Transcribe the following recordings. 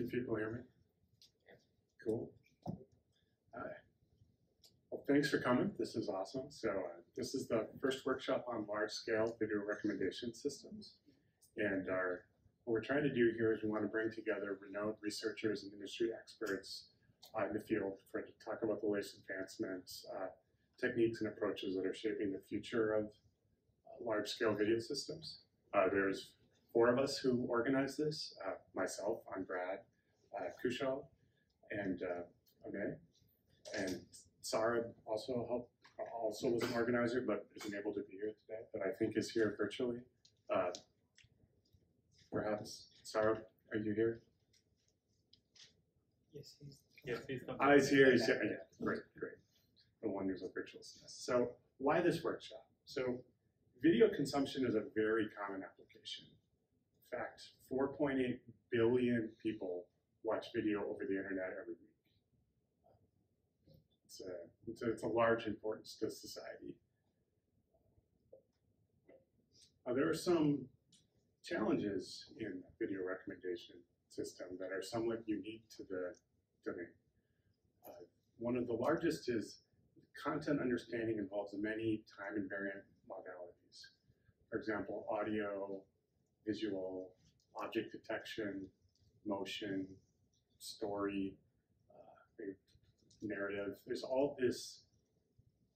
Can people hear me? Cool. Hi. Well, thanks for coming. This is awesome. So uh, this is the first workshop on large-scale video recommendation systems. And our, what we're trying to do here is we want to bring together renowned researchers and industry experts uh, in the field for to talk about the latest advancements, uh, techniques, and approaches that are shaping the future of uh, large-scale video systems. Uh, there's four of us who organized this. Uh, myself, I'm Brad uh, Khushhall, and uh, Amey, and Saurabh also helped, also was an organizer, but isn't able to be here today, but I think is here virtually. Uh, perhaps, Saurabh, are you here? Yes, he's. Yes, please come. Ah, he's here, he's here, yeah, great, great. The one who's a virtual assist. So why this workshop? So video consumption is a very common application. In fact, 4.8 billion people watch video over the internet every week. It's a, it's a, it's a large importance to society. Uh, there are some challenges in video recommendation system that are somewhat unique to the domain. Uh, one of the largest is content understanding involves many time invariant modalities. For example, audio, visual, object detection, motion, story, uh, narrative. There's all this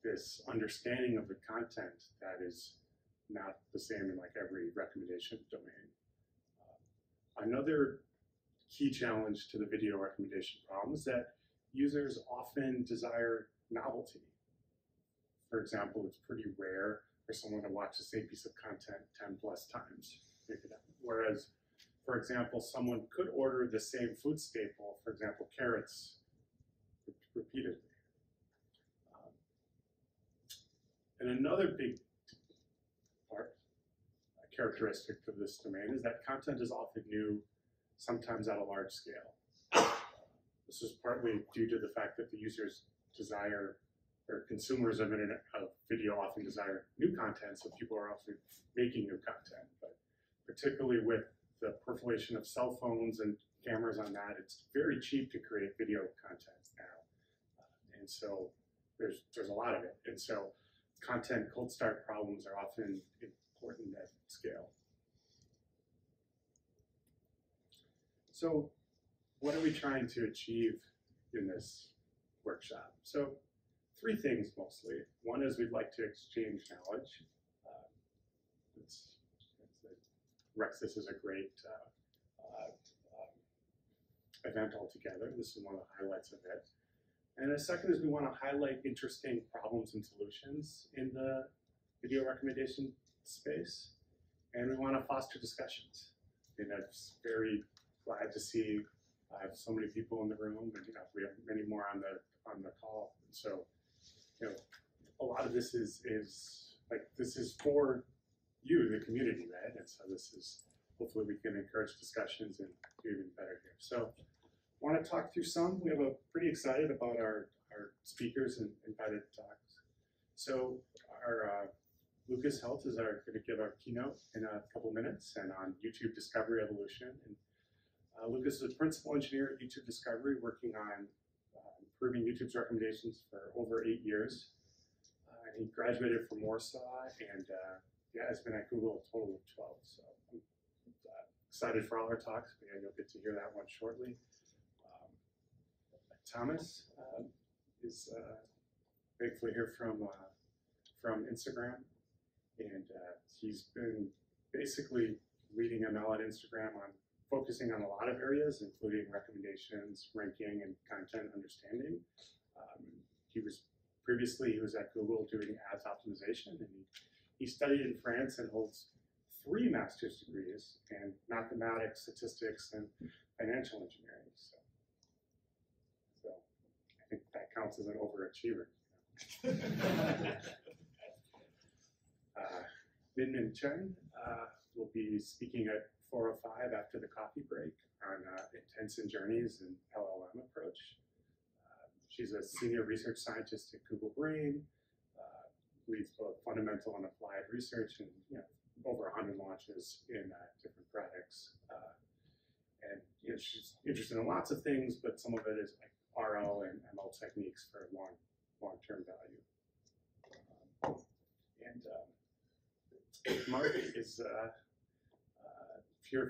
this understanding of the content that is not the same in like every recommendation domain. Uh, another key challenge to the video recommendation problem is that users often desire novelty. For example, it's pretty rare for someone to watch the same piece of content 10 plus times. Whereas, for example, someone could order the same food staple, for example, carrots, repeatedly. Um, and another big part, characteristic of this domain is that content is often new, sometimes at a large scale. This is partly due to the fact that the users desire or consumers of internet of video often desire new content, so people are often making new content. But particularly with the proliferation of cell phones and cameras on that, it's very cheap to create video content now, uh, and so there's there's a lot of it, and so content cold start problems are often important at scale. So, what are we trying to achieve in this workshop? So, three things mostly. One is we'd like to exchange knowledge. Uh, it's RecSys is a great uh, uh, um, event altogether. This is one of the highlights of it. And the second is we want to highlight interesting problems and solutions in the video recommendation space. And we want to foster discussions. And I'm very glad to see I have so many people in the room, and you know, we have many more on the on the call. And so, you know, a lot of this is is like this is for you, the community, right? And so this is hopefully we can encourage discussions and do even better here. So, I want to talk through some. We have a pretty excited about our our speakers and invited talks. So, our uh, Lukasz Heldt is our going to give our keynote in a couple minutes, and on YouTube Discovery Evolution and uh, Lukasz is a principal engineer at YouTube Discovery, working on uh, improving YouTube's recommendations for over eight years. Uh, he graduated from Warsaw and uh, yeah, has been at Google a total of 12. So I'm uh, excited for all our talks, but yeah, you'll get to hear that one shortly. Um, Thomas um, is uh, thankfully here from from Instagram, and he's been basically leading ML at Instagram on focusing on a lot of areas, including recommendations, ranking, and content understanding. Um, he was previously he was at Google doing ads optimization, and he, he studied in France and holds three master's degrees in mathematics, statistics, and financial engineering. So, so I think that counts as an overachiever. uh, Minmin Chen uh, will be speaking at 405 after the coffee break on uh, intents and journeys and LLM approach. Uh, she's a senior research scientist at Google Brain, leads both fundamental and applied research and you know, over 100 launches in uh, different products. Uh, and you know, she's interested in lots of things, but some of it is like RL and ML techniques for long long term value. Um, and um, Mark is uh, uh,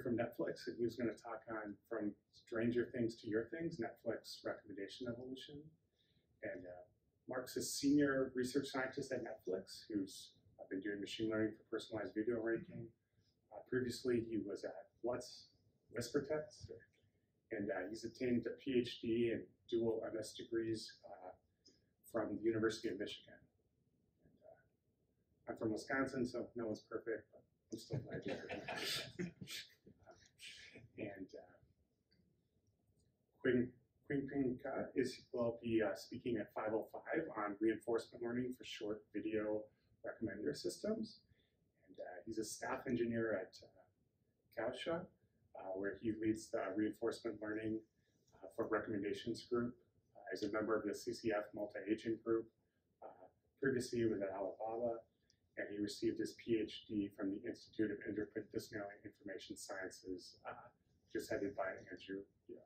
from Netflix, and he was going to talk on from Stranger Things to Your Things, Netflix recommendation evolution. And uh, Mark's a senior research scientist at Netflix who's uh, been doing machine learning for personalized video ranking. Uh, previously, he was at What's WhisperText, and uh, he's obtained a PhD and dual MS degrees uh, from the University of Michigan. And, uh, I'm from Wisconsin, so no one's perfect, but I'm still glad you're here. and uh, Quinn Quinn Pinka is will be uh, speaking at 5:05 on reinforcement learning for short video recommender systems, and uh, he's a staff engineer at uh, Kuaishou, uh, where he leads the reinforcement learning uh, for recommendations group. Uh, he's a member of the CCF multi-agent group. Uh, previously, he was at Alibaba, and he received his PhD from the Institute of Interdisciplinary Information Sciences, uh, just headed by Andrew. Yeah.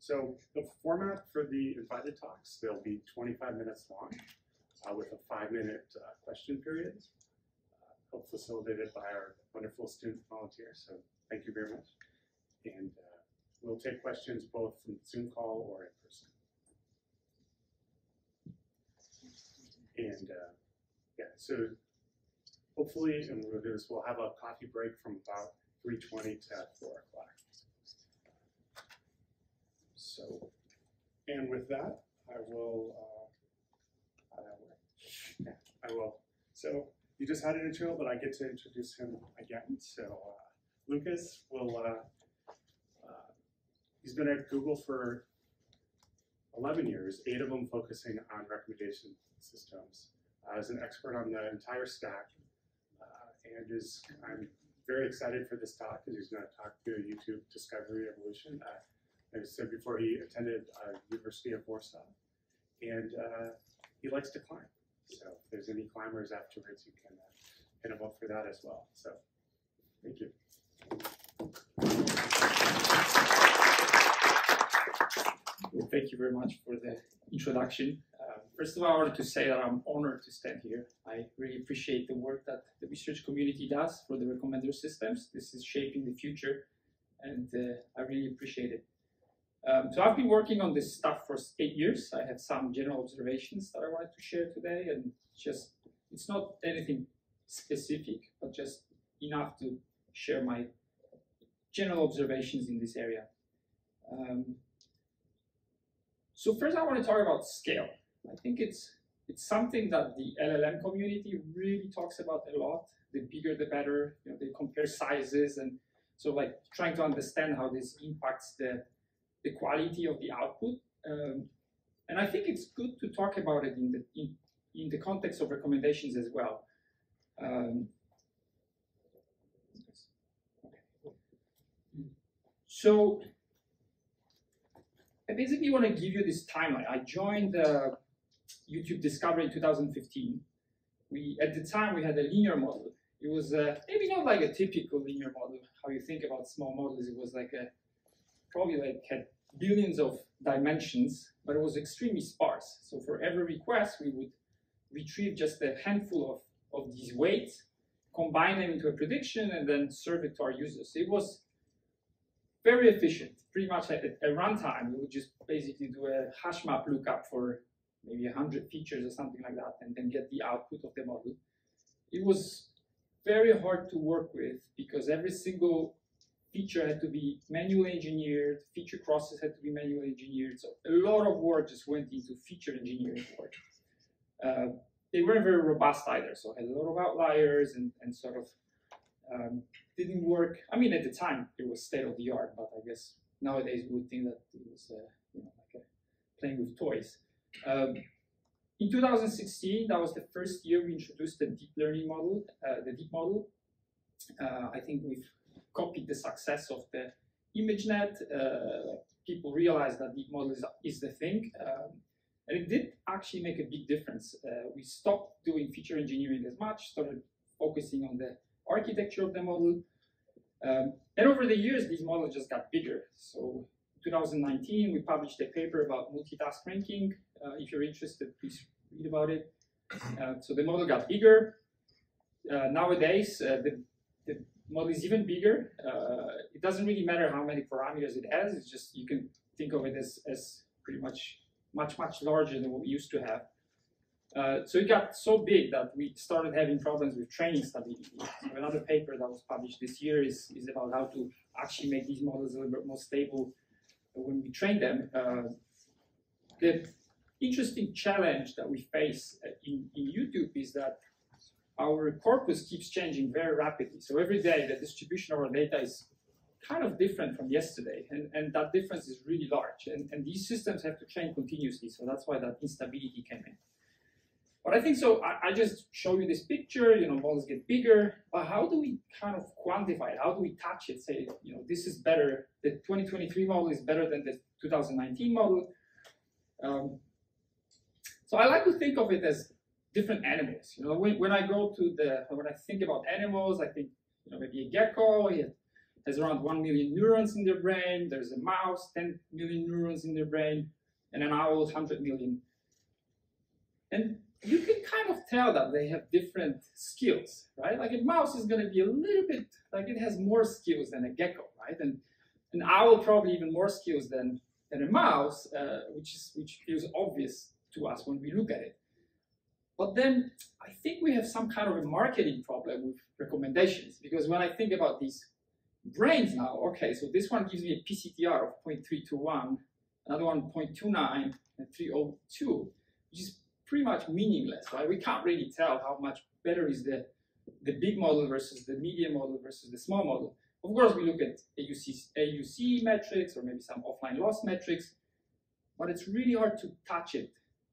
So the format for the invited talks, they'll be 25 minutes long uh, with a five minute uh, question period, uh, facilitated by our wonderful student volunteers. So thank you very much. And uh, we'll take questions both from Zoom call or in person. And uh, yeah, so hopefully, and we'll do this, we'll have a coffee break from about 3.20 to 4 o'clock. So, and with that, I will, uh, uh, I will. So you just had an intro, but I get to introduce him again. So uh, Lukasz will, uh, uh, he's been at Google for 11 years, eight of them focusing on recommendation systems. Uh, as an expert on the entire stack, uh, and is I'm very excited for this talk because he's going to talk through YouTube discovery evolution. Uh, I said before, he attended uh, University of Warsaw, and uh, he likes to climb. So if there's any climbers afterwards, you can uh, hit him up for that as well. So thank you. Well, thank you very much for the introduction. Um, first of all, I wanted to say that I'm honored to stand here. I really appreciate the work that the research community does for the recommender systems. This is shaping the future, and uh, I really appreciate it. Um, so I've been working on this stuff for eight years. I had some general observations that I wanted to share today, and just it's not anything specific, but just enough to share my general observations in this area. Um, so first, I want to talk about scale. I think it's it's something that the LLM community really talks about a lot. The bigger, the better. You know, they compare sizes and so like trying to understand how this impacts the the quality of the output. Um, and I think it's good to talk about it in the in, in the context of recommendations as well. Um, so I basically want to give you this timeline. I joined uh, YouTube Discovery in 2015. We at the time we had a linear model. It was uh, maybe not like a typical linear model. How you think about small models? It was like a probably like had billions of dimensions, but it was extremely sparse. So for every request, we would retrieve just a handful of, of these weights, combine them into a prediction, and then serve it to our users. It was very efficient. Pretty much at, at runtime, we would just basically do a hash map lookup for maybe 100 features or something like that, and then get the output of the model. It was very hard to work with because every single feature had to be manually engineered, feature crosses had to be manually engineered. So a lot of work just went into feature engineering work. Uh, they weren't very robust either, so had a lot of outliers and, and sort of um, didn't work. I mean, at the time it was state of the art, but I guess nowadays we would think that it was uh, you know like playing with toys. Um, in 2016, that was the first year we introduced the deep learning model, uh, the deep model. Uh, I think we've copied the success of the ImageNet. Uh, people realized that deep model is, is the thing. Um, and it did actually make a big difference. Uh, we stopped doing feature engineering as much, started focusing on the architecture of the model. Um, and over the years, these models just got bigger. So 2019, we published a paper about multitask ranking. Uh, if you're interested, please read about it. Uh, so the model got bigger. Uh, nowadays, uh, the, the model is even bigger. Uh, it doesn't really matter how many parameters it has. It's just you can think of it as, as pretty much much much larger than what we used to have. Uh, so it got so big that we started having problems with training stability. So another paper that was published this year is, is about how to actually make these models a little bit more stable when we train them. Uh, the interesting challenge that we face in, in YouTube is that our corpus keeps changing very rapidly. So every day the distribution of our data is kind of different from yesterday, and, and that difference is really large. And, and these systems have to train continuously, so that's why that instability came in. But I think so. I, I, just show you this picture. You know, models get bigger, but how do we kind of quantify it? How do we touch it? Say, you know, this is better. The 2023 model is better than the 2019 model. Um, so I like to think of it as different animals. You know, when, when I go to the when I think about animals, I think you know maybe a gecko. It has around one million neurons in their brain. There's a mouse, 10 million neurons in their brain, and an owl, 100 million. And you can kind of tell that they have different skills, right? Like a mouse is going to be a little bit like it has more skills than a gecko, right? And an owl probably even more skills than than a mouse, uh, which is which feels obvious to us when we look at it. But then I think we have some kind of a marketing problem with recommendations because when I think about these brains now, okay, so this one gives me a PCTR of 0.321, another one 0.29 and 302, which is pretty much meaningless, right? We can't really tell how much better is the, the big model versus the medium model versus the small model. Of course, we look at AUC, AUC metrics or maybe some offline loss metrics, but it's really hard to touch it,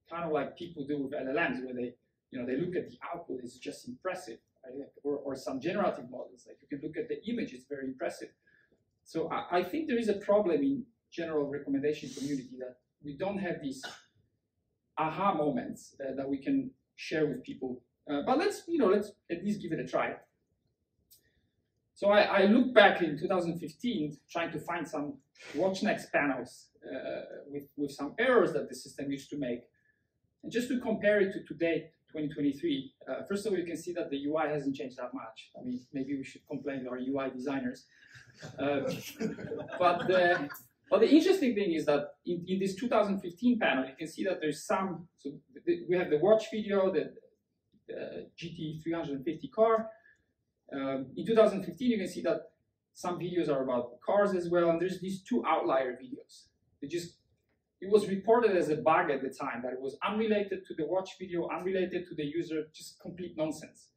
kind of like people do with LLMs, where they, you know, they look at the output, it's just impressive, right? or, or some generative models, like you can look at the image, it's very impressive. So I, I think there is a problem in general recommendation community that we don't have these aha moments uh, that we can share with people. Uh, but let's, you know, let's at least give it a try. So I, I look back in 2015 trying to find some watch next panels uh, with, with some errors that the system used to make. And just to compare it to today, 2023, uh, first of all, you can see that the UI hasn't changed that much. I mean, maybe we should complain to our UI designers. Uh, but the, but the interesting thing is that in, in this 2015 panel, you can see that there's some, so we have the watch video, the uh, GT350 car. Um, in 2015, you can see that some videos are about cars as well, and there's these two outlier videos. They just, it was reported as a bug at the time that it was unrelated to the watch video, unrelated to the user, just complete nonsense.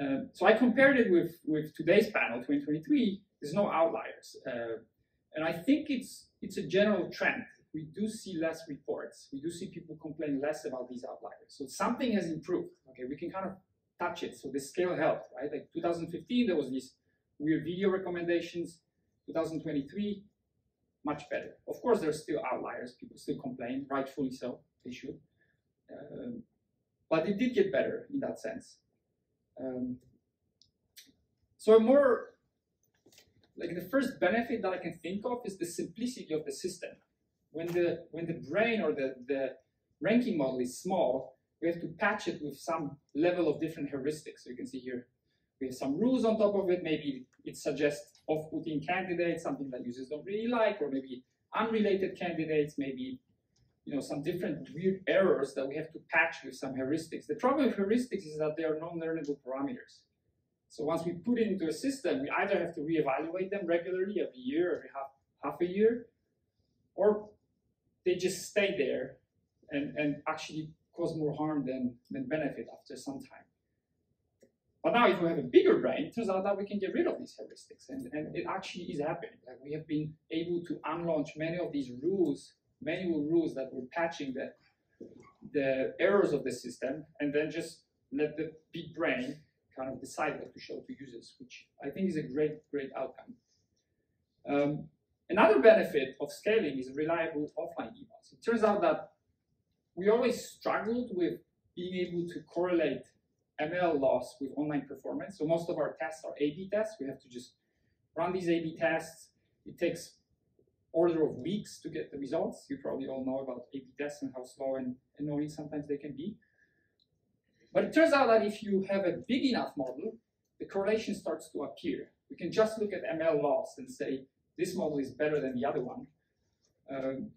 Uh, so I compared it with, with today's panel, 2023, there's no outliers. Uh, and I think it's it's a general trend. We do see less reports. We do see people complain less about these outliers. So something has improved. Okay, we can kind of touch it. So the scale helped, right? Like 2015, there was these weird video recommendations. 2023, much better. Of course, there's still outliers. People still complain, rightfully so. They should. Um, but it did get better in that sense. Um, so more like the first benefit that I can think of is the simplicity of the system. When the when the brain or the, the ranking model is small, we have to patch it with some level of different heuristics. So you can see here we have some rules on top of it. Maybe it suggests off-putting candidates, something that users don't really like, or maybe unrelated candidates, maybe you know some different weird errors that we have to patch with some heuristics. The problem with heuristics is that they are non-learnable parameters. So once we put it into a system, we either have to reevaluate them regularly, every year, every half, half a year, or they just stay there and, and actually cause more harm than, than benefit after some time. But now if we have a bigger brain, it turns out that we can get rid of these heuristics. And, and it actually is happening. Like we have been able to unlaunch many of these rules, manual rules that were patching the, the errors of the system, and then just let the big brain kind of decide what to show to users, which I think is a great, great outcome. Um, another benefit of scaling is reliable offline evals. It turns out that we always struggled with being able to correlate ML loss with online performance. So most of our tests are A-B tests. We have to just run these A/B tests. It takes order of weeks to get the results. You probably all know about A/B tests and how slow and annoying sometimes they can be. But it turns out that if you have a big enough model, the correlation starts to appear. We can just look at ML loss and say this model is better than the other one. Um,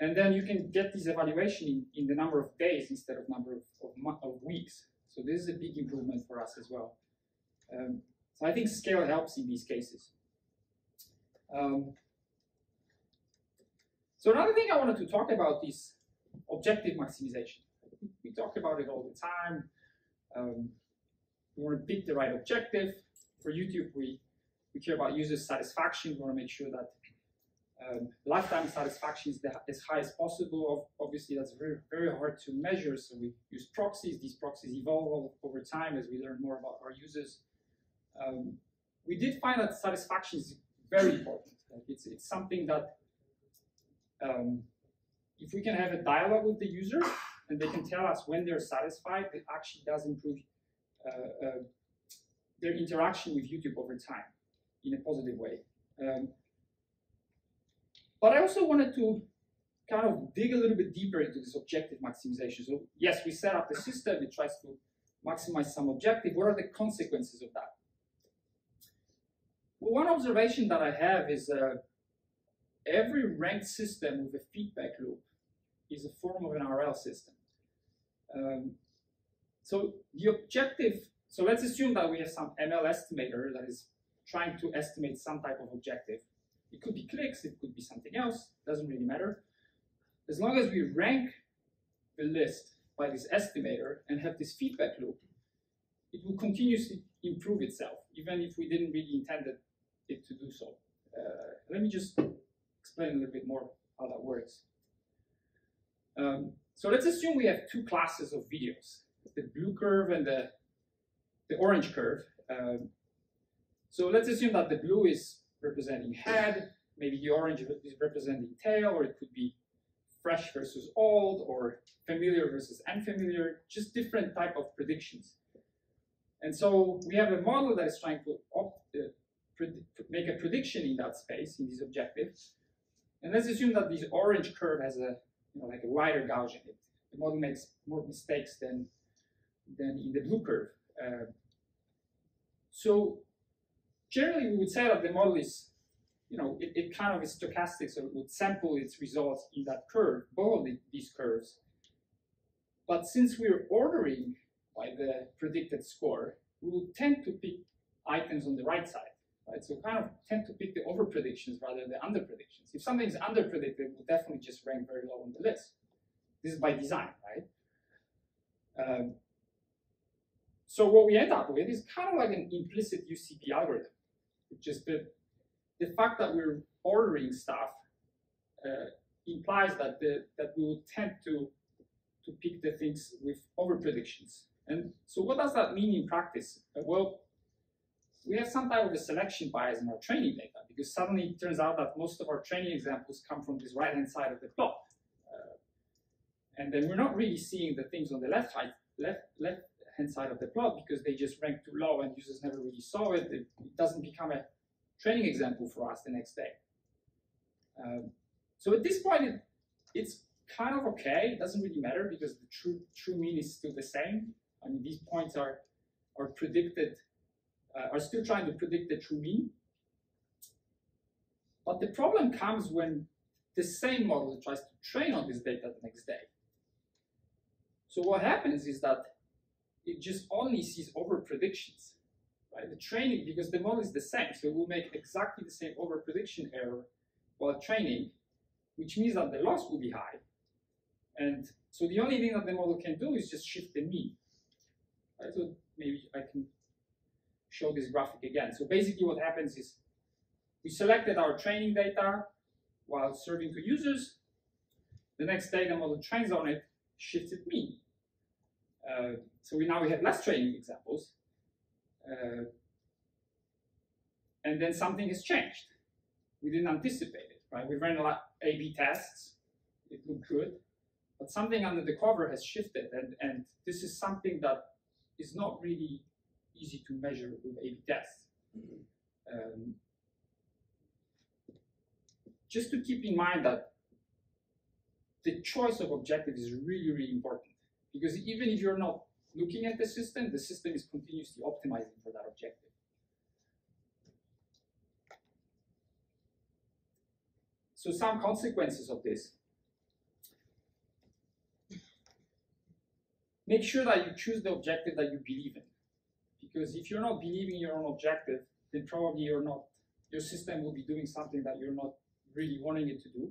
and then you can get this evaluation in, in the number of days instead of number of, of, of, weeks. So this is a big improvement for us as well. Um, so I think scale helps in these cases. Um, so another thing I wanted to talk about is objective maximization. We talk about it all the time. Um, we want to pick the right objective. For YouTube, we, we care about user satisfaction. We want to make sure that um, lifetime satisfaction is the, as high as possible. Obviously, that's very, very hard to measure. So we use proxies. These proxies evolve over time as we learn more about our users. Um, we did find that satisfaction is very important. It's, it's something that um, if we can have a dialogue with the user and they can tell us when they're satisfied, it actually does improve uh, uh, their interaction with YouTube over time in a positive way. Also wanted to kind of dig a little bit deeper into this objective maximization. So yes, we set up the system, it tries to maximize some objective. What are the consequences of that? Well, one observation that I have is uh, every ranked system with a feedback loop is a form of an RL system. Um, so the objective, so let's assume that we have some ML estimator that is trying to estimate some type of objective. It could be clicks, it could be something else, doesn't really matter. As long as we rank the list by this estimator and have this feedback loop, it will continuously improve itself, even if we didn't really intend it to do so. Uh, let me just explain a little bit more how that works. Um, so let's assume we have two classes of videos, the blue curve and the, the orange curve. Um, so let's assume that the blue is representing head, maybe the orange is representing tail, or it could be fresh versus old, or familiar versus unfamiliar, just different type of predictions. And so we have a model that is trying to uh, make a prediction in that space, in these objectives. And let's assume that this orange curve has a, you know, like a wider Gaussian. It, the model makes more mistakes than, than in the blue curve. Uh, so generally we would say that the model is, you know, it, it kind of is stochastic, so it would sample its results in that curve, both of these curves. But since we're ordering by the predicted score, we will tend to pick items on the right side. Right? So kind of tend to pick the over predictions rather than the under predictions. If something is under predicted, we'll definitely just rank very low on the list. This is by design, right? Um, so what we end up with is kind of like an implicit UCB algorithm. Just the, the fact that we're ordering stuff uh, implies that the, that we will tend to to pick the things with over predictions. And so what does that mean in practice? Uh, well, we have some type of a selection bias in our training data because suddenly it turns out that most of our training examples come from this right-hand side of the plot. Uh, and then we're not really seeing the things on the left side, left, left hand side of the plot because they just rank too low and users never really saw it. It, it doesn't become a training example for us the next day. Um, so at this point, it, it's kind of okay. It doesn't really matter because the true true mean is still the same. I mean, these points are are predicted uh, are still trying to predict the true mean. But the problem comes when the same model tries to train on this data the next day. So what happens is that it just only sees over predictions. Right? The training, because the model is the same, so it will make exactly the same over prediction error while training, which means that the loss will be high. And so the only thing that the model can do is just shift the mean. Right? So maybe I can show this graphic again. So basically what happens is we selected our training data while serving to users. The next day the model trains on it, shifted mean. Uh, so we now we have less training examples. Uh, and then something has changed. We didn't anticipate it, right? We ran a lot A-B tests. It looked good. But something under the cover has shifted. And, and this is something that is not really easy to measure with A-B tests. Um, just to keep in mind that the choice of objective is really, really important because even if you're not looking at the system, the system is continuously optimizing for that objective. So some consequences of this. Make sure that you choose the objective that you believe in. Because if you're not believing your own objective, then probably you're not, your system will be doing something that you're not really wanting it to do.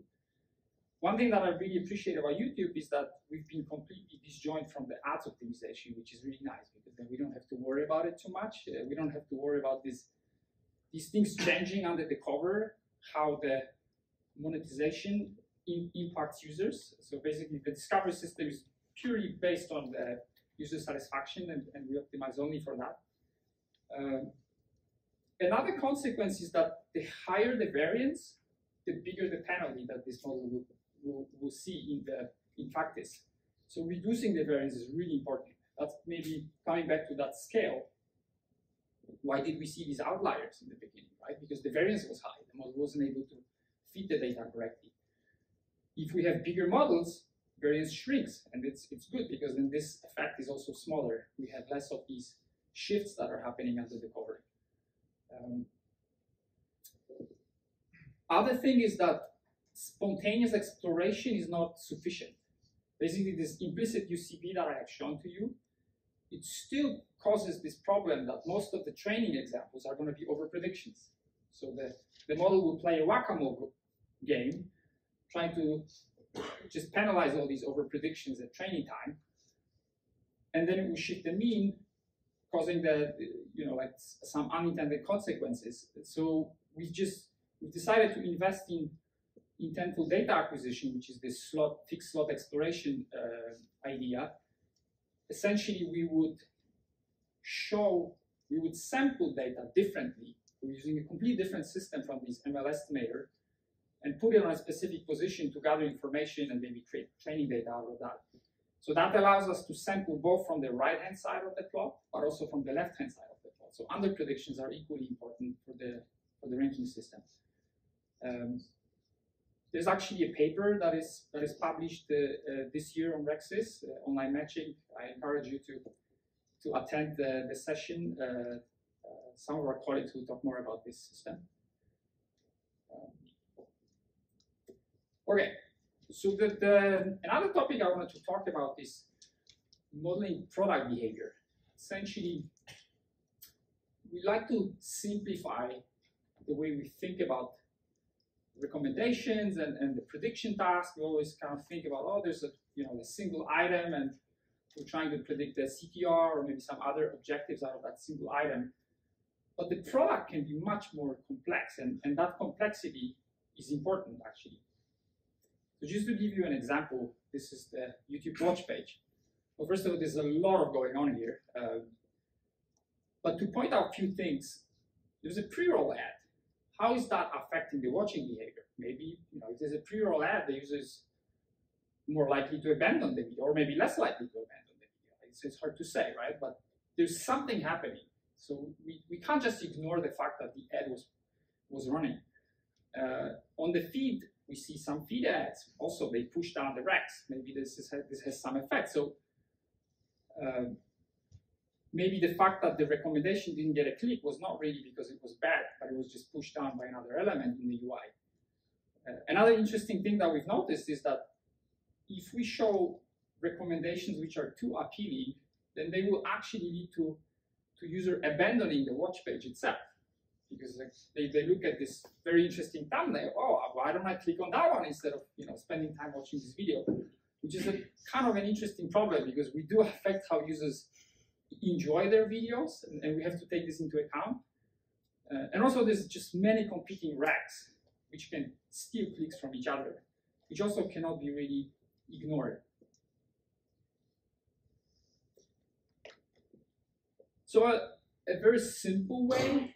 One thing that I really appreciate about YouTube is that we've been completely disjoint from the ads optimization, which is really nice because then we don't have to worry about it too much. Uh, we don't have to worry about this, these things changing under the cover, how the monetization in, impacts users. So basically, the discovery system is purely based on the user satisfaction, and, and we optimize only for that. Um, another consequence is that the higher the variance, the bigger the penalty that this model will, will, will see in the in practice. So reducing the variance is really important. That's maybe coming back to that scale. Why did we see these outliers in the beginning, right? Because the variance was high. The model wasn't able to feed the data correctly. If we have bigger models, variance shrinks, and it's, it's good because then this effect is also smaller. We have less of these shifts that are happening under the cover. Um, other thing is that spontaneous exploration is not sufficient. Basically, this implicit UCB that I have shown to you, it still causes this problem that most of the training examples are going to be over predictions. So the, the model will play a whack-a-mole game, trying to just penalize all these over predictions at training time, and then it will shift the mean, causing the you know like some unintended consequences. So we just we decided to invest in intentful data acquisition, which is this slot fixed slot exploration uh, idea. Essentially, we would show we would sample data differently. We're using a completely different system from this ML estimator and put it on a specific position to gather information and maybe create training data out of that. So that allows us to sample both from the right-hand side of the plot, but also from the left-hand side of the plot. So under predictions are equally important for the, for the ranking system. Um, there's actually a paper that is that is published uh, uh, this year on RecSys uh, online matching. I encourage you to to attend the, the session. Some of our colleagues will talk more about this system. Um, Okay, so the, the, another topic I wanted to talk about is modeling product behavior. Essentially, we like to simplify the way we think about recommendations and, and the prediction task. We always kind of think about, oh, there's a you know a single item and we're trying to predict the CTR or maybe some other objectives out of that single item. But the product can be much more complex and, and that complexity is important actually. So just to give you an example, this is the YouTube watch page. Well, first of all, there's a lot of going on here. Uh, but to point out a few things, there's a pre-roll ad. How is that affecting the watching behavior? Maybe, you know, if there's a pre-roll ad, the user is more likely to abandon the video, or maybe less likely to abandon the video. It's, it's hard to say, right? But there's something happening. So we, we can't just ignore the fact that the ad was, was running. Uh, on the feed, we see some feed ads. Also, they push down the RECs. Maybe this, is, this has some effect. So uh, maybe the fact that the recommendation didn't get a click was not really because it was bad, but it was just pushed down by another element in the UI. Uh, another interesting thing that we've noticed is that if we show recommendations which are too appealing, then they will actually lead to, to user abandoning the watch page itself because they, they look at this very interesting thumbnail. Oh, why don't I click on that one instead of you know spending time watching this video? Which is a kind of an interesting problem because we do affect how users enjoy their videos, and, and we have to take this into account. Uh, and also, there's just many competing racks which can steal clicks from each other, which also cannot be really ignored. So a, a very simple way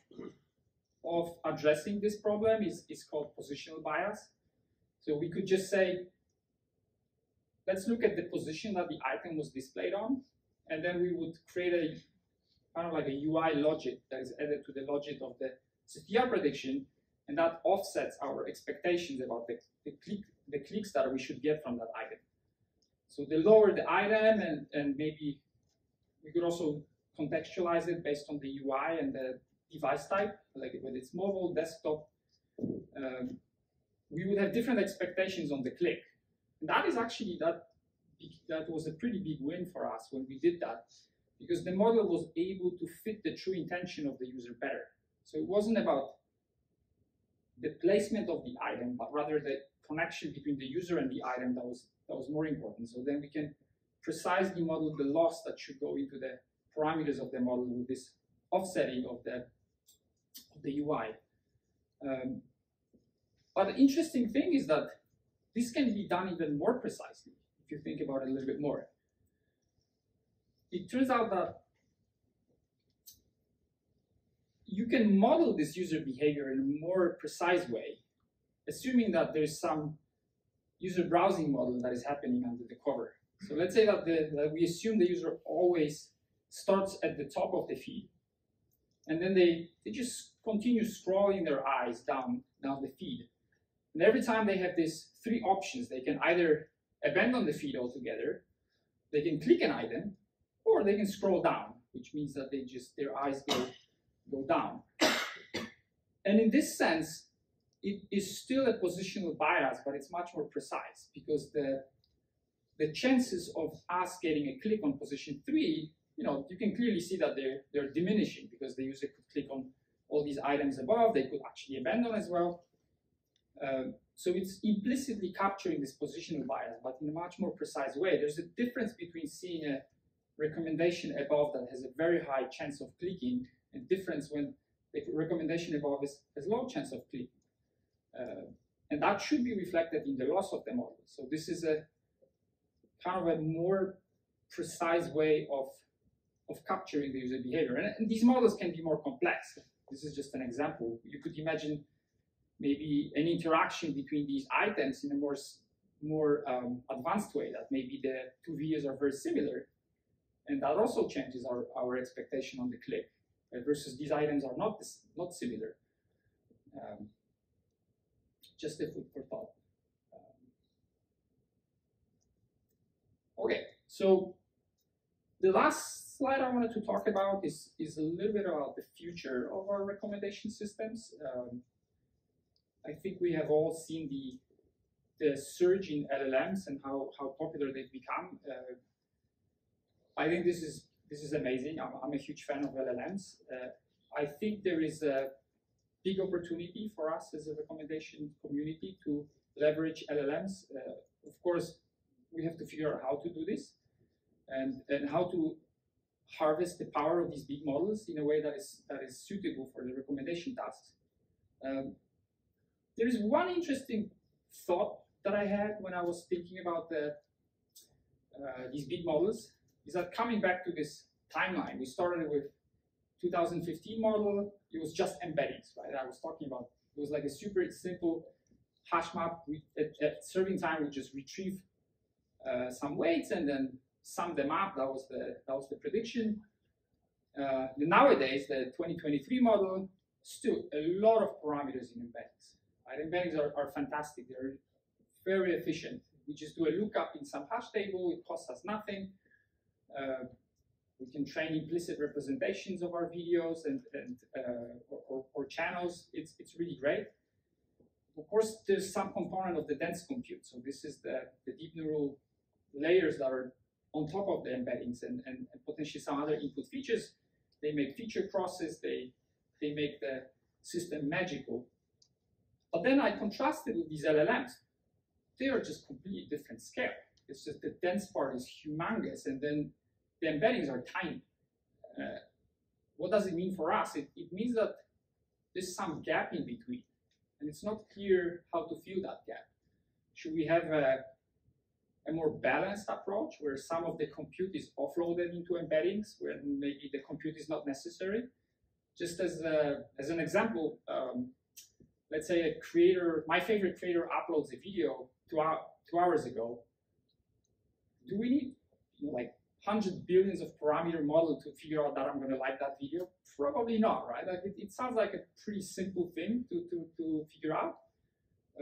of addressing this problem is, is called positional bias. So we could just say, let's look at the position that the item was displayed on, and then we would create a kind of like a UI logic that is added to the logic of the CTR prediction, and that offsets our expectations about the, the, click, the clicks that we should get from that item. So the lower the item, and, and maybe we could also contextualize it based on the UI and the device type, like whether it's mobile, desktop, um, we would have different expectations on the click. And that is actually, that, that was a pretty big win for us when we did that, because the model was able to fit the true intention of the user better. So it wasn't about the placement of the item, but rather the connection between the user and the item that was that was more important. So then we can precisely model the loss that should go into the parameters of the model with this offsetting of the of the UI. Um, but the interesting thing is that this can be done even more precisely if you think about it a little bit more. It turns out that you can model this user behavior in a more precise way, assuming that there's some user browsing model that is happening under the cover. So let's say that, the, that we assume the user always starts at the top of the feed, and then they, they just continue scrolling their eyes down, down the feed. And every time they have these three options, they can either abandon the feed altogether, they can click an item, or they can scroll down, which means that they just their eyes go go down. And in this sense, it is still a positional bias, but it's much more precise because the the chances of us getting a click on position three, you know, you can clearly see that they're they're diminishing because the user could click on all these items above, they could actually abandon as well. Um, so it's implicitly capturing this positional bias, but in a much more precise way. There's a difference between seeing a recommendation above that has a very high chance of clicking and difference when the recommendation above is, has low chance of clicking. Uh, and that should be reflected in the loss of the model. So this is a kind of a more precise way of, of capturing the user behavior. And, and these models can be more complex. This is just an example. You could imagine maybe an interaction between these items in a more more um, advanced way that maybe the two videos are very similar. And that also changes our, our expectation on the click uh, versus these items are not this, not similar. Um, just a food for thought. Um, okay so the last slide I wanted to talk about is, is a little bit about the future of our recommendation systems. Um, I think we have all seen the the surge in LLMs and how, how popular they've become. Uh, I think this is this is amazing. I'm, I'm a huge fan of LLMs. Uh, I think there is a big opportunity for us as a recommendation community to leverage LLMs. Uh, of course, we have to figure out how to do this and, and how to harvest the power of these big models in a way that is that is suitable for the recommendation tasks. Um, there is one interesting thought that I had when I was thinking about the, uh, these big models, is that coming back to this timeline, we started with 2015 model, it was just embeddings, right? I was talking about, it was like a super simple hash map. At, at serving time, we just retrieve uh, some weights and then sum them up. That was the, that was the prediction. Uh, nowadays, the 2023 model, still a lot of parameters in embeddings. Embeddings are, are fantastic. They're very efficient. We just do a lookup in some hash table. It costs us nothing. Uh, we can train implicit representations of our videos and, and uh, or, or, or, channels. It's, it's really great. Of course, there's some component of the dense compute. So this is the, the deep neural layers that are on top of the embeddings and, and, and potentially some other input features. They make feature crosses. They, they make the system magical. But then I contrasted with these LLMs. They are just completely different scale. It's just the dense part is humongous, and then the embeddings are tiny. Uh, what does it mean for us? It, it means that there's some gap in between, and it's not clear how to fill that gap. Should we have a, a more balanced approach where some of the compute is offloaded into embeddings, where maybe the compute is not necessary? Just as, a, as an example, um, let's say a creator, my favorite creator uploads a video two, two hours ago, do we need you know, like hundred billions of parameter model to figure out that I'm going to like that video? Probably not, right? Like it, it sounds like a pretty simple thing to, to, to figure out.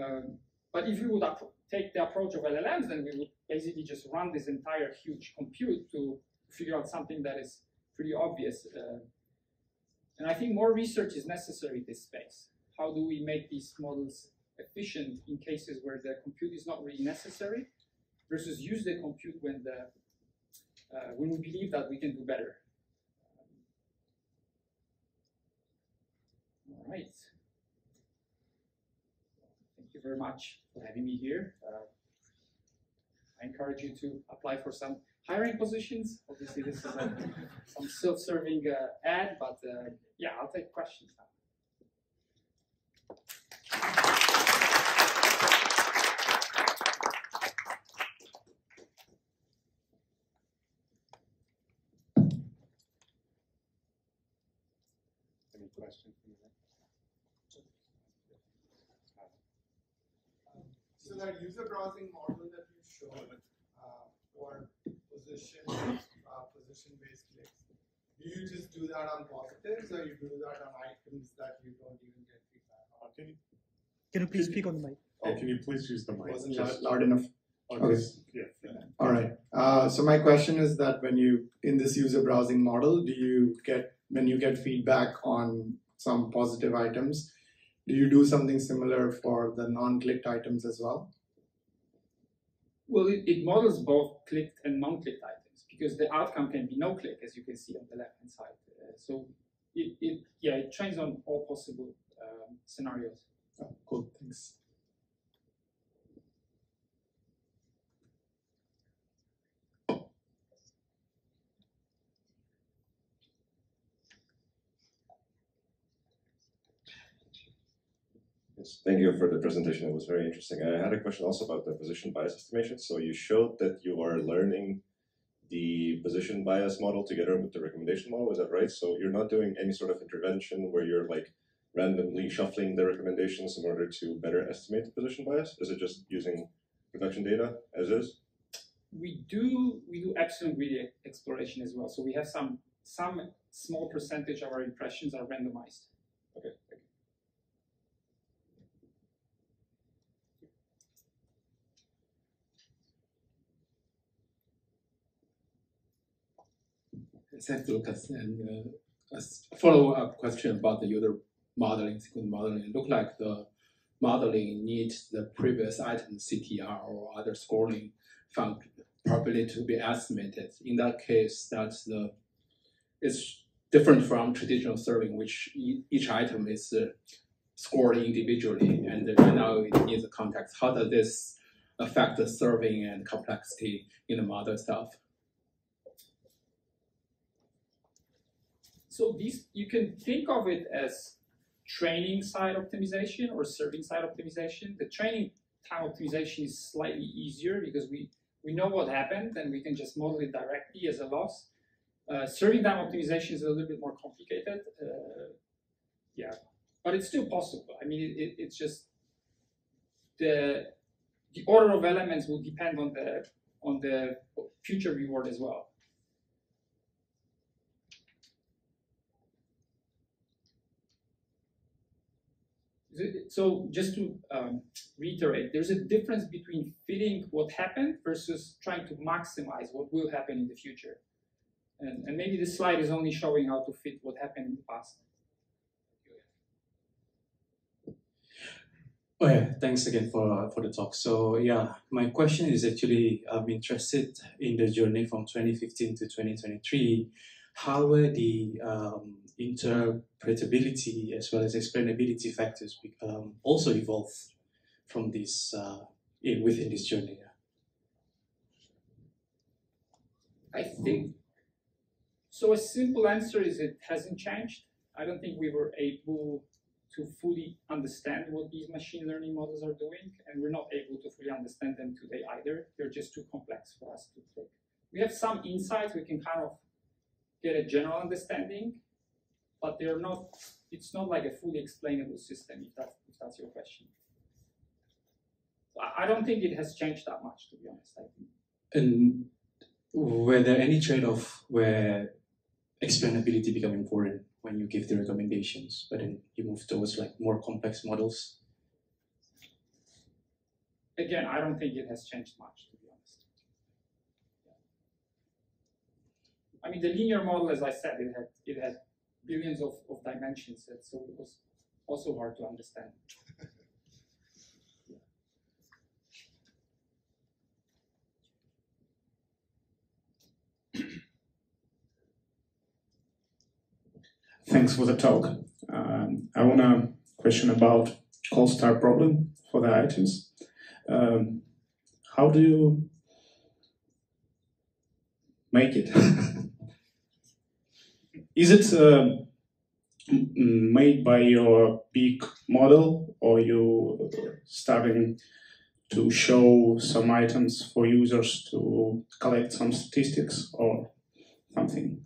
Um, but if we would take the approach of LLMs, then we would basically just run this entire huge compute to figure out something that is pretty obvious. Uh, and I think more research is necessary in this space. How do we make these models efficient in cases where the compute is not really necessary versus use the compute when the uh, when we believe that we can do better. All right. Thank you very much for having me here. Uh, I encourage you to apply for some hiring positions. Obviously, this is a, some self-serving uh, ad, but uh, yeah, I'll take questions now. Any questions? So that user browsing model that you showed uh, for position uh, position based clicks, do you just do that on positives or you do that on items that you don't even get feedback on? Can you, Can you please speak on the mic? oh, can you please use the mic? Wasn't Just- loud, loud enough. Okay. Yeah. yeah. All right. Uh, so my question is that when you in this user browsing model, do you get when you get feedback on some positive items, do you do something similar for the non-clicked items as well? Well, it, it models both clicked and non-clicked items because the outcome can be no click, as you can see on the left-hand side. Uh, so it, it, yeah, it trains on all possible um, scenarios. Oh, cool. Thanks. Yes, thank you for the presentation. It was very interesting. I had a question also about the position bias estimation. So you showed that you are learning the position bias model together with the recommendation model. Is that right? So you're not doing any sort of intervention where you're like randomly shuffling the recommendations in order to better estimate the position bias? Is it just using production data as is? We do we do epsilon greedy exploration as well. So we have some some small percentage of our impressions are randomized. Okay, Thanks, Lukasz. And uh, a follow-up question about the user modeling, sequence modeling. It look like the modeling needs the previous item CTR or other scoring function probably to be estimated. In that case, that's the it's different from traditional serving, which each item is uh, scored individually, and right now it needs a context. How does this affect the serving and complexity in the model itself? So these you can think of it as training side optimization or serving side optimization. The training time optimization is slightly easier because we, we know what happened and we can just model it directly as a loss. Uh, serving time optimization is a little bit more complicated. Uh, yeah, but it's still possible. I mean, it, it's just the the order of elements will depend on the on the future reward as well. So just to um, reiterate, there's a difference between fitting what happened versus trying to maximize what will happen in the future. And, and maybe this slide is only showing how to fit what happened in the past. Oh yeah, thanks again for for the talk. So yeah, my question is actually I'm interested in the journey from 2015 to 2023. How were the um, interpretability as well as explainability factors um, also evolved from this uh, in, within this journey? I think so. A simple answer is it hasn't changed. I don't think we were able to fully understand what these machine learning models are doing, and we're not able to fully understand them today either. They're just too complex for us to take. We have some insights. We can kind of get a general understanding, but they're not. It's not like a fully explainable system. If that's if that's your question. I- I don't think it has changed that much, to be honest. I think. And were there any trade-off where explainability become important when you give the recommendations, but then you move towards like more complex models? Again, I don't think it has changed much, to be honest. I mean, the linear model, as I said, it had it had billions of, of dimensions, so it was also hard to understand. Thanks for the talk. Um, I want to question about cold start problem for the items. Um, how do you make it? Is it uh, made by your big model, or you starting to show some items for users to collect some statistics or something?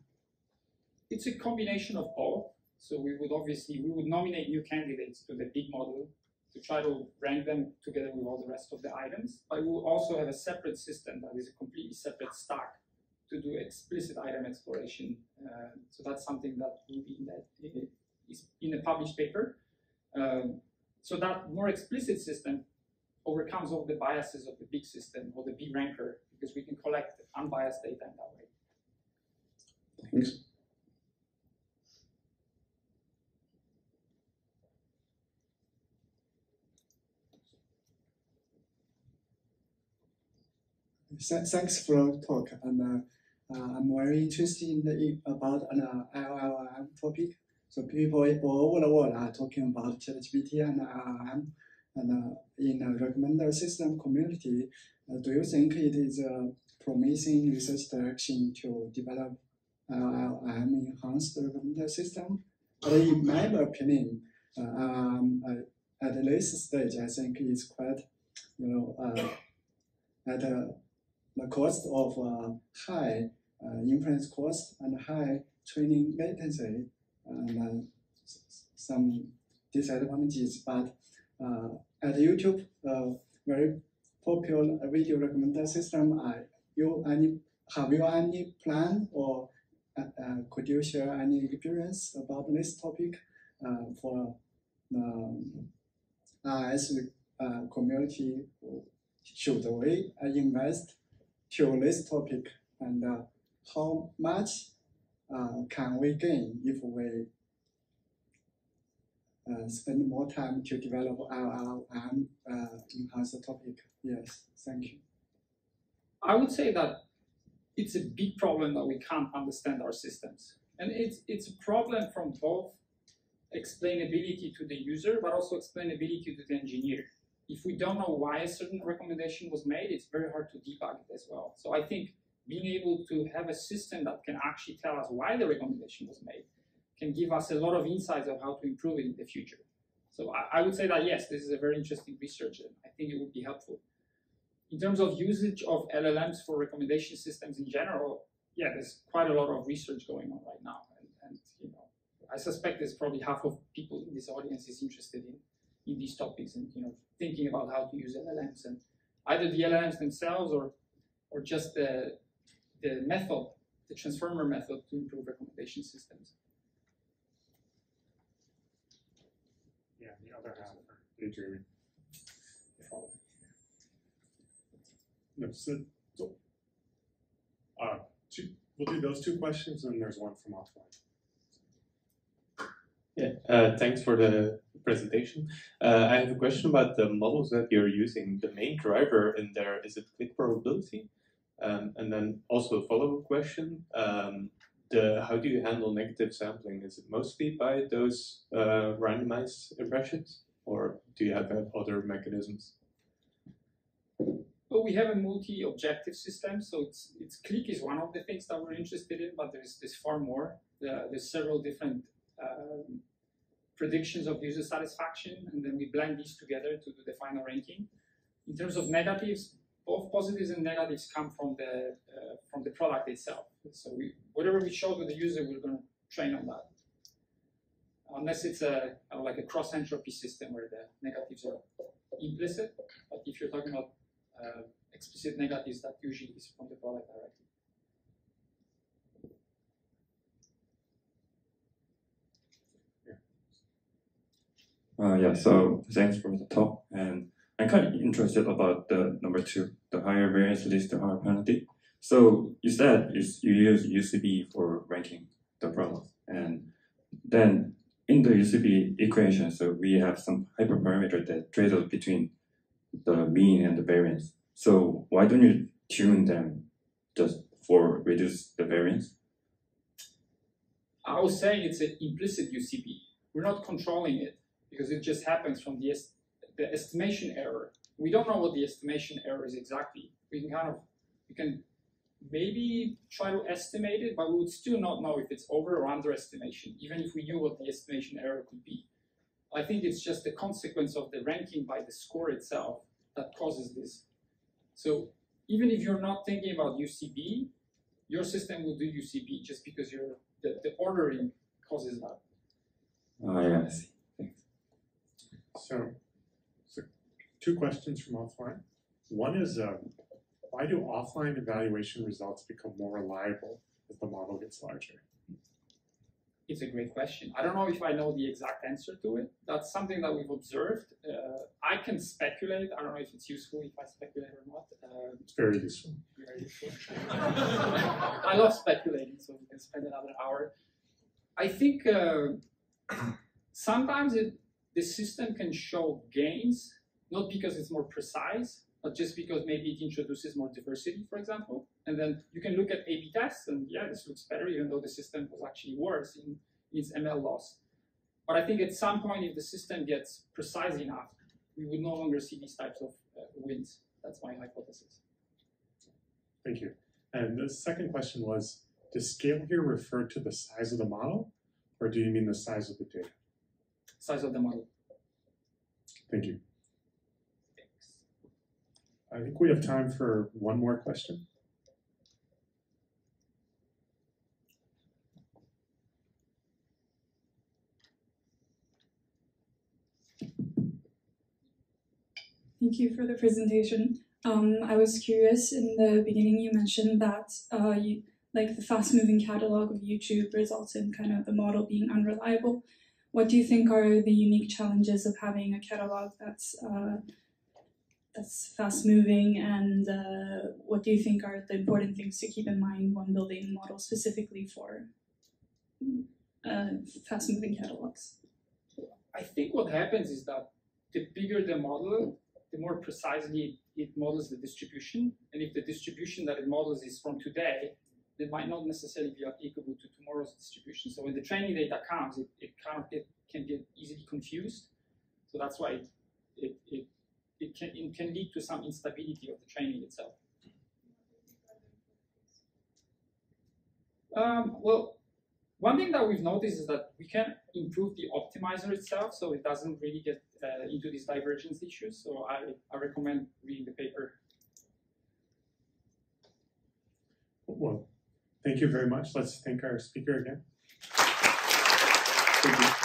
It's a combination of both. So we would obviously we would nominate new candidates to the big model to try to rank them together with all the rest of the items. But we will also have a separate system that is a completely separate stack to do explicit item exploration. Uh, so that's something that will be in that is in a published paper. Um, so that more explicit system overcomes all the biases of the big system or the B ranker because we can collect unbiased data in that way. Thanks. Thanks for the talk, and uh, I'm very interested in the, about an uh, LLM topic. So people all over the world are talking about ChatGPT and LLM, and uh, in the recommender system community, uh, do you think it is a promising research direction to develop LLM enhanced recommender system? But in my opinion, uh, um, uh, at this stage, I think it's quite, you know, uh, at a the cost of uh, high uh, inference cost and high training latency and uh, s- some disadvantages. But uh, at YouTube, uh, very popular video recommender system, uh, you any have you any plan or uh, uh, could you share any experience about this topic uh, for the RS uh, community? Should we uh, invest to this topic and uh, how much uh, can we gain if we uh, spend more time to develop our um, uh, enhance the topic? Yes, thank you. I would say that it's a big problem that we can't understand our systems. And it's, it's a problem from both explainability to the user, but also explainability to the engineer. If we don't know why a certain recommendation was made, it's very hard to debug it as well. So I think being able to have a system that can actually tell us why the recommendation was made can give us a lot of insights of how to improve it in the future. So I, I would say that yes, this is a very interesting research and I think it would be helpful. In terms of usage of LLMs for recommendation systems in general, yeah, there's quite a lot of research going on right now. And, and you know, I suspect there's probably half of people in this audience is interested in, in these topics and you know thinking about how to use LLMs and either the LLMs themselves or or just the the method, the transformer method to improve recommendation systems. Yeah, the other half, hey Jeremy. No, so, so, uh, two, we'll do those two questions and there's one from offline. Yeah, uh, thanks for the presentation. Uh, I have a question about the models that you're using. The main driver in there is it click probability, um, and then also a follow-up question: um, the how do you handle negative sampling? Is it mostly by those uh, randomized impressions, or do you have other mechanisms? Well, we have a multi-objective system, so it's it's click is one of the things that we're interested in, but there's there's far more. The, there's several different um, predictions of user satisfaction, and then we blend these together to do the final ranking. In terms of negatives, both positives and negatives come from the uh, from the product itself. So we, whatever we show to the user, we're going to train on that. Unless it's a, a like a cross entropy system where the negatives are implicit, but if you're talking about uh, explicit negatives, that usually is from the product directly. Uh, yeah, so thanks for the talk and I'm kind of interested about the number two, the higher variance leads to higher penalty. So you said you, use UCB for ranking the problems. And then in the UCB equation, so we have some hyperparameter that trade off between the mean and the variance. So why don't you tune them just for reduce the variance? I was saying it's an implicit UCB. We're not controlling it because it just happens from the, the estimation error. We don't know what the estimation error is exactly. We can kind of, we can maybe try to estimate it, but we would still not know if it's over or underestimation, even if we knew what the estimation error could be. I think it's just the consequence of the ranking by the score itself that causes this. So even if you're not thinking about UCB, your system will do UCB just because you're, the, the ordering causes that. Oh, yeah, I see. Thanks. So, so two questions from offline. One is, um, why do offline evaluation results become more reliable as the model gets larger? It's a great question. I don't know if I know the exact answer to it. That's something that we've observed. Uh, I can speculate. I don't know if it's useful if I speculate or not. Uh, It's very useful. very useful. I love speculating, so we can spend another hour. I think uh, sometimes it, the system can show gains, not because it's more precise, but just because maybe it introduces more diversity, for example. And then you can look at A-B tests, and yeah, this looks better, even though the system was actually worse in its ML loss. But I think at some point, if the system gets precise enough, we would no longer see these types of uh, wins. That's my hypothesis. Thank you. And the second question was, does scale here refer to the size of the model, or do you mean the size of the data? Size of the model. Thank you. I think we have time for one more question. Thank you for the presentation. Um, I was curious in the beginning, you mentioned that uh, you, like the fast moving catalog of YouTube results in kind of the model being unreliable. What do you think are the unique challenges of having a catalog that's uh, that's fast moving, and uh, what do you think are the important things to keep in mind when building models specifically for uh, fast moving catalogs? I think what happens is that the bigger the model, the more precisely it models the distribution. And if the distribution that it models is from today, it might not necessarily be applicable to tomorrow's distribution. So when the training data comes, it, it kind of it can get easily confused. So that's why it, it, it, it, can, it can lead to some instability of the training itself. Um, well, one thing that we've noticed is that we can improve the optimizer itself so it doesn't really get uh, into these divergence issues. So I, I recommend reading the paper. Well, thank you very much. Let's thank our speaker again. Thank you.